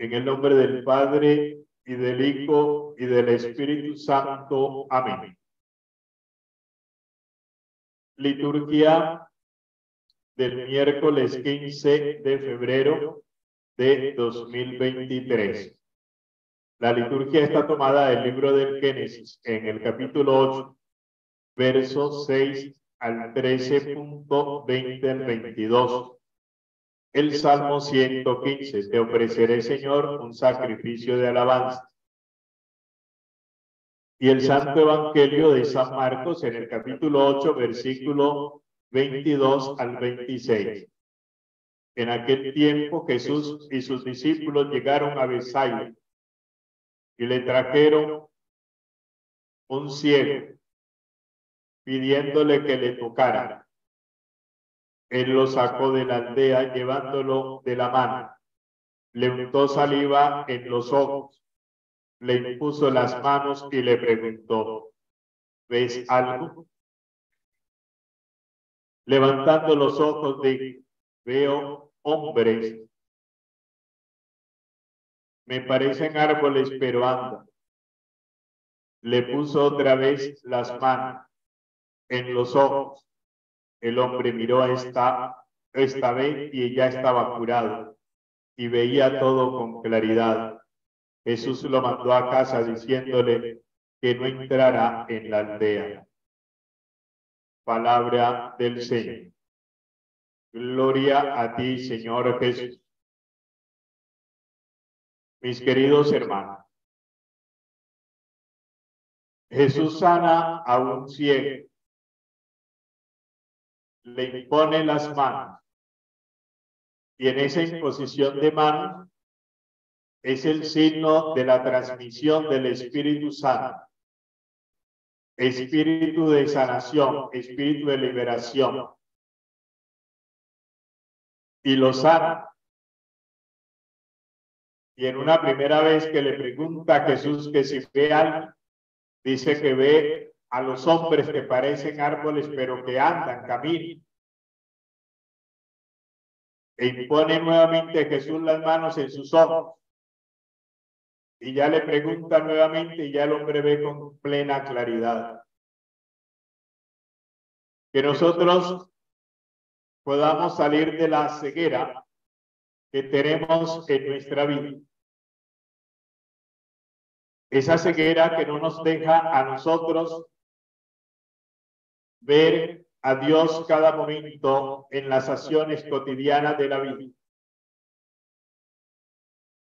En el nombre del Padre y del Hijo y del Espíritu Santo. Amén. Liturgia del miércoles 15 de febrero de 2023. La liturgia está tomada del libro del Génesis en el capítulo 8, versos 6 al 13.20 al 22 el Salmo 115, te ofreceré, Señor, un sacrificio de alabanza. Y el Santo Evangelio de San Marcos en el capítulo 8, versículo 22 al 26. En aquel tiempo Jesús y sus discípulos llegaron a Besaida y le trajeron un ciego pidiéndole que le tocara. Él lo sacó de la aldea llevándolo de la mano. Le untó saliva en los ojos. Le impuso las manos y le preguntó, ¿ves algo? Levantando los ojos dijo, veo hombres. Me parecen árboles, pero andan. Le puso otra vez las manos en los ojos el hombre miró esta, esta vez y ya estaba curado y veía todo con claridad. Jesús lo mandó a casa diciéndole que no entrara en la aldea. Palabra del Señor. Gloria a ti, Señor Jesús. Mis queridos hermanos, Jesús sana a un ciego le impone las manos. Y en esa imposición de manos es el signo de la transmisión del Espíritu Santo. Espíritu de sanación, espíritu de liberación. Y lo sana. Y en una primera vez que le pregunta a Jesús que si ve algo, dice que ve a los hombres que parecen árboles, pero que andan, caminan. E impone nuevamente a Jesús las manos en sus ojos. Y ya le pregunta nuevamente y ya el hombre ve con plena claridad. Que nosotros podamos salir de la ceguera que tenemos en nuestra vida esa ceguera que no nos deja a nosotros ver a Dios cada momento en las acciones cotidianas de la vida.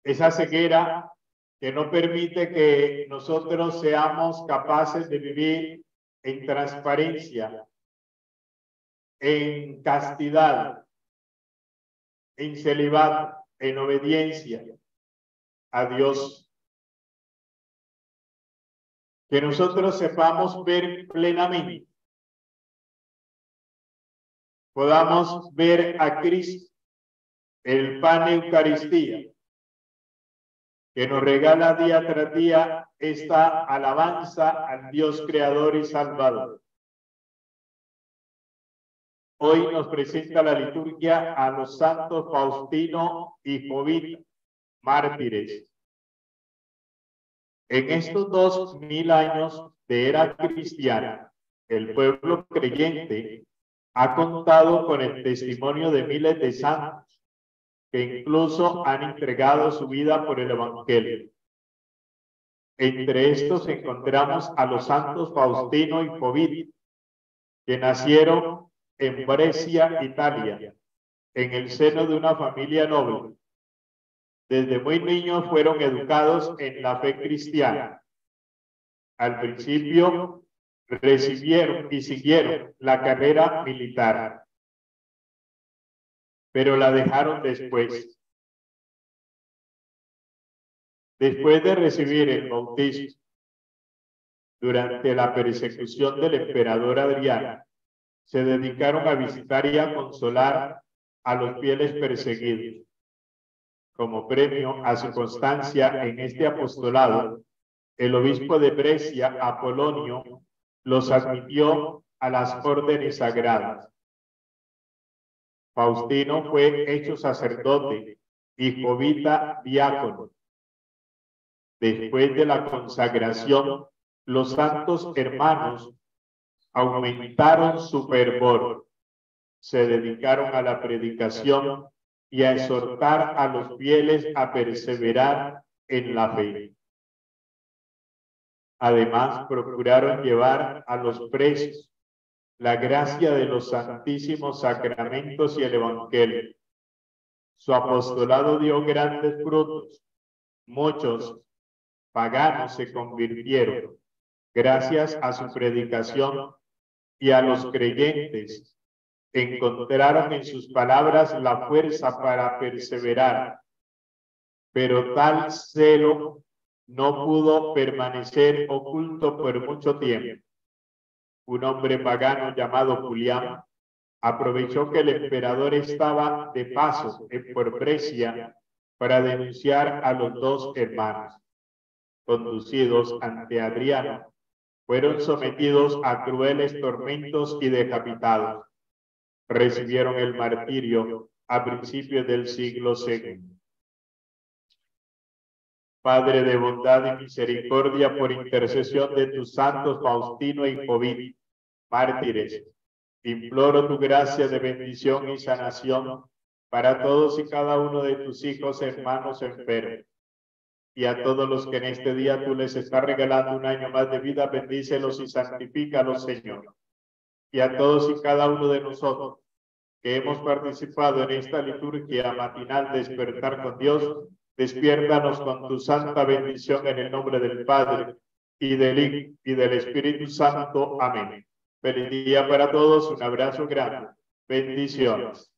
Esa ceguera que no permite que nosotros seamos capaces de vivir en transparencia, en castidad, en celibato, en obediencia a Dios. Que nosotros sepamos ver plenamente podamos ver a Cristo, el pan Eucaristía, que nos regala día tras día esta alabanza al Dios Creador y Salvador. Hoy nos presenta la liturgia a los santos Faustino y Jovita, mártires. En estos dos mil años de era cristiana, el pueblo creyente ha contado con el testimonio de miles de santos que incluso han entregado su vida por el Evangelio. Entre estos encontramos a los santos Faustino y Jovita, que nacieron en Brescia, Italia, en el seno de una familia noble. Desde muy niños fueron educados en la fe cristiana. Al principio recibieron y siguieron la carrera militar, pero la dejaron después. Después de recibir el bautismo durante la persecución del emperador Adriano, se dedicaron a visitar y a consolar a los fieles perseguidos. Como premio a su constancia en este apostolado, el obispo de Brescia, Apolonio, los admitió a las órdenes sagradas. Faustino fue hecho sacerdote y Jovita diácono. Después de la consagración, los santos hermanos aumentaron su fervor, se dedicaron a la predicación y a exhortar a los fieles a perseverar en la fe. Además, procuraron llevar a los presos la gracia de los santísimos sacramentos y el Evangelio. Su apostolado dio grandes frutos. Muchos paganos se convirtieron gracias a su predicación y a los creyentes encontraron en sus palabras la fuerza para perseverar. Pero tal celo no pudo permanecer oculto por mucho tiempo. Un hombre pagano llamado Julián aprovechó que el emperador estaba de paso en Brescia para denunciar a los dos hermanos. Conducidos ante Adriano, fueron sometidos a crueles tormentos y decapitados. Recibieron el martirio a principios del siglo II. Padre de bondad y misericordia, por intercesión de tus santos Faustino y Jovit, mártires, imploro tu gracia de bendición y sanación para todos y cada uno de tus hijos hermanos enfermos y a todos los que en este día tú les estás regalando un año más de vida, bendícelos y santifícalos, Señor. Y a todos y cada uno de nosotros que hemos participado en esta liturgia matinal despertar con Dios, despiértanos con tu santa bendición en el nombre del Padre y del y del Espíritu Santo. Amén. Feliz día para todos, un abrazo grande. Bendiciones.